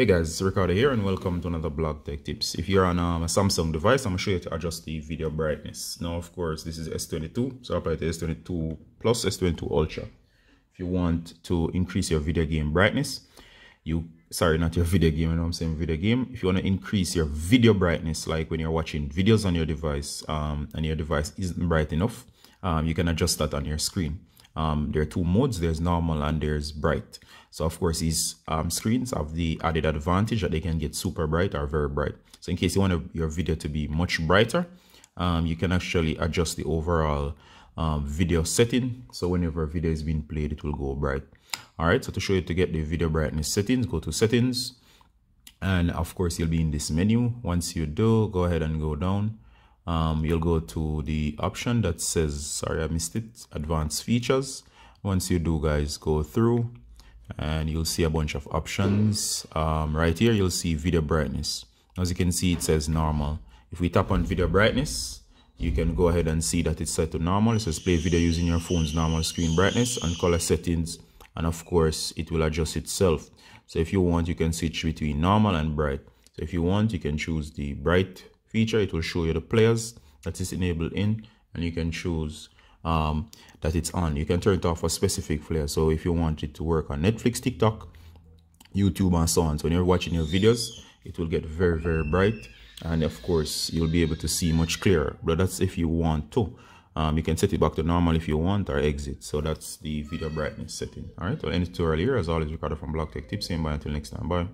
Hey guys, it's Ricardo here and welcome to another Blog Tech Tips. If you're on um, a Samsung device, I'm going to show you to adjust the video brightness. Now, of course, this is S22, so I apply to S22 plus S22 Ultra. If you want to increase your video game brightness, you, sorry, not your video game, you know I'm saying video game. If you want to increase your video brightness, like when you're watching videos on your device um, and your device isn't bright enough, um, you can adjust that on your screen. Um, there are two modes, there's normal and there's bright. So of course these um, screens have the added advantage that they can get super bright or very bright. So in case you want your video to be much brighter, um, you can actually adjust the overall um, video setting. So whenever a video is being played, it will go bright. All right, so to show you to get the video brightness settings, go to settings. And of course, you'll be in this menu. Once you do, go ahead and go down um, you'll go to the option that says sorry I missed it advanced features. Once you do guys go through and you'll see a bunch of options. Um, right here you'll see video brightness. As you can see it says normal. If we tap on video brightness you can go ahead and see that it's set to normal. It says play video using your phone's normal screen brightness and color settings and of course it will adjust itself. So if you want you can switch between normal and bright. So if you want you can choose the bright feature it will show you the players that is enabled in and you can choose um, that it's on. You can turn it off for specific players. So if you want it to work on netflix tiktok youtube and so on. So when you're watching your videos it will get very very bright. And of course you'll be able to see much clearer. But that's if you want to. Um, you can set it back to normal if you want or exit. So that's the video brightness setting. All right? Well any tutorial here. As always Ricardo from blog tech tips. Saying bye. Until next time. Bye